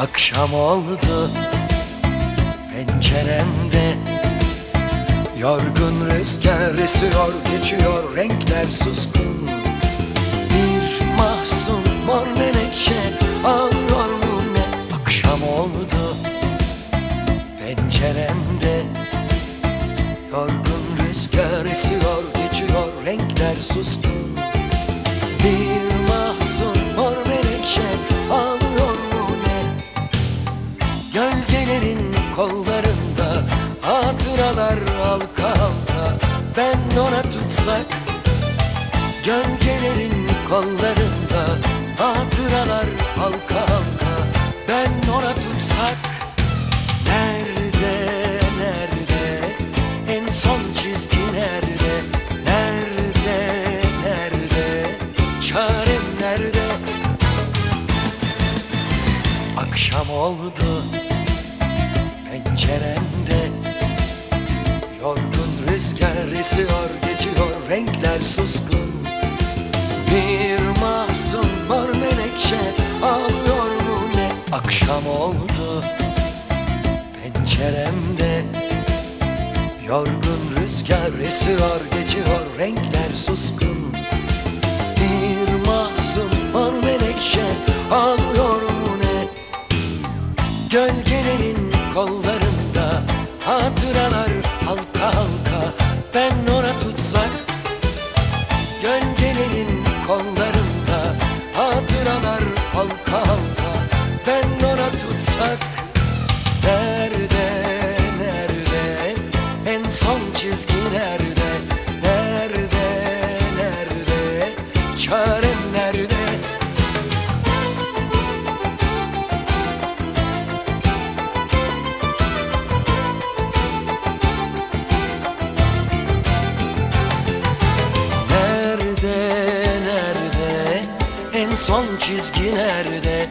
Akşam oldu penceremde. Yorgun rüzgar esiyor geçiyor renkler suskun. Bir mahzun Gölgelerin kollarında hatıralar halka halka Ben ona tutsak Gölgelerin kollarında Akşam oldu penceremde. Yorgun rüzgar esiyor geçiyor renkler suskun. Bir mahzun mor menekşe ağlıyor mu? Ne Akşam oldu penceremde. Yorgun rüzgar esiyor geçiyor renkler suskun. Bir mahzun mor menekşe ağlıyor Gölgelerin kollarında hatıralar halka halka. Ben ona tutsak Gölgelerin kollarında hatıralar halka halka. Ben ona tutsak Nerede, nerede, en son çizgi nerede son çizgi nerede